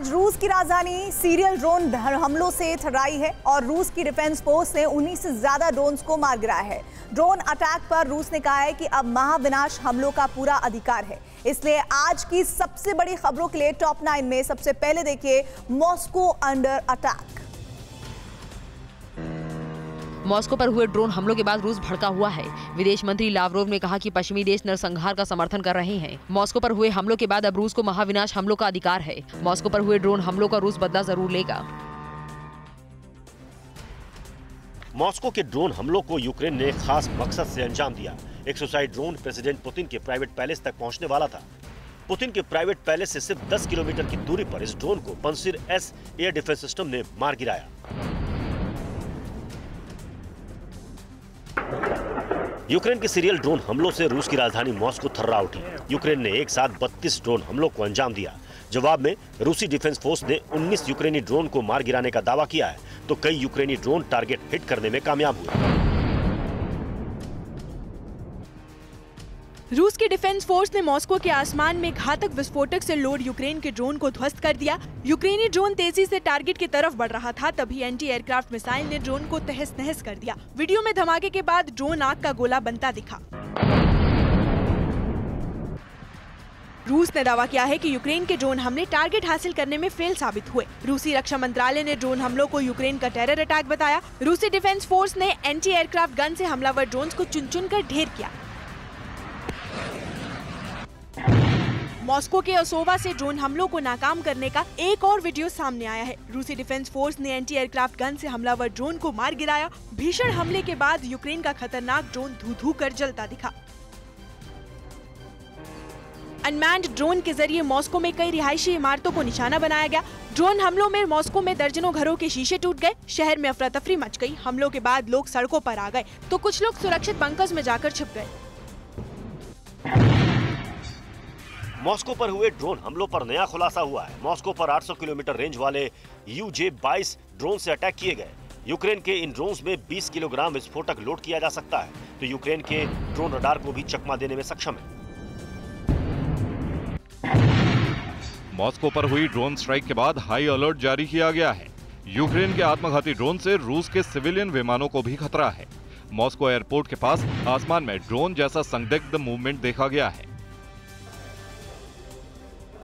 आज रूस की राजधानी सीरियल ड्रोन हमलों से थर्राई है और रूस की डिफेंस फोर्स ने उन्नीस से ज़्यादा ड्रोन को मार गिराया है। ड्रोन अटैक पर रूस ने कहा है कि अब महाविनाश हमलों का पूरा अधिकार है। इसलिए आज की सबसे बड़ी खबरों के लिए टॉप नाइन में सबसे पहले देखिए मॉस्को अंडर अटैक। मॉस्को पर हुए ड्रोन हमलों के बाद रूस भड़का हुआ है। विदेश मंत्री लावरोव ने कहा कि पश्चिमी देश नरसंहार का समर्थन कर रहे हैं। मॉस्को पर हुए हमलों के बाद अब रूस को महाविनाश हमलों का अधिकार है। मॉस्को पर हुए ड्रोन हमलों का रूस बदला ज़रूर लेगा। मॉस्को के ड्रोन हमलों को यूक्रेन ने खास मकसद से अंजाम दिया। एक सुसाइड ड्रोन प्रेसिडेंट पुतिन के प्राइवेट पैलेस तक पहुँचने वाला था। पुतिन के प्राइवेट पैलेस से सिर्फ़ 10 किलोमीटर की दूरी पर इस ड्रोन को Pantsir S air defence system ने मार गिराया। यूक्रेन के सीरियल ड्रोन हमलों से रूस की राजधानी मॉस्को थर्रा उठी। यूक्रेन ने एक साथ 32 ड्रोन हमलों को अंजाम दिया। जवाब में, रूसी डिफेंस फोर्स ने 19 यूक्रेनी ड्रोन को मार गिराने का दावा किया है तो कई यूक्रेनी ड्रोन टारगेट हिट करने में कामयाब हुए। रूस की डिफेंस फोर्स ने मॉस्को के आसमान में घातक विस्फोटक से लोड यूक्रेन के ड्रोन को ध्वस्त कर दिया। यूक्रेनी ड्रोन तेज़ी से टारगेट की तरफ़ बढ़ रहा था, तभी एंटी एयरक्राफ्ट मिसाइल ने ड्रोन को तहस नहस कर दिया। वीडियो में धमाके के बाद ड्रोन आग का गोला बनता दिखा। रूस ने दावा किया है कि यूक्रेन के ड्रोन हमले टारगेट हासिल करने में फेल साबित हुए। रूसी रक्षा मंत्रालय ने ड्रोन हमलों को यूक्रेन का टेरर अटैक बताया। रूसी डिफेंस फोर्स ने एंटी एयरक्राफ्ट गन से हमलावर ड्रोन को चुन चुन कर ढेर किया। मॉस्को के असोवा से ड्रोन हमलों को नाकाम करने का एक और वीडियो सामने आया है। रूसी डिफेंस फोर्स ने एंटी एयरक्राफ्ट गन से हमलावर ड्रोन को मार गिराया। भीषण हमले के बाद यूक्रेन का खतरनाक ड्रोन धू धू कर जलता दिखा। अनमैंड ड्रोन के ज़रिए मॉस्को में कई रिहायशी इमारतों को निशाना बनाया गया। ड्रोन हमलों में मॉस्को में दर्जनों घरों के शीशे टूट गए। शहर में अफरा तफरी मच गई। हमलों के बाद लोग सड़कों पर आ गए। तो कुछ लोग सुरक्षित बंकर्स में जाकर छिप गए। मॉस्को पर हुए ड्रोन हमलों पर नया खुलासा हुआ है। मॉस्को पर 800 किलोमीटर रेंज वाले यू जे बाईस ड्रोन से अटैक किए गए। यूक्रेन के इन ड्रोन में 20 किलोग्राम विस्फोटक लोड किया जा सकता है। तो यूक्रेन के ड्रोन रडार को भी चकमा देने में सक्षम है। मॉस्को पर हुई ड्रोन स्ट्राइक के बाद हाई अलर्ट जारी किया गया है। यूक्रेन के आत्मघाती ड्रोन से रूस के सिविलियन विमानों को भी खतरा है। मॉस्को एयरपोर्ट के पास आसमान में ड्रोन जैसा संदिग्ध मूवमेंट देखा गया है।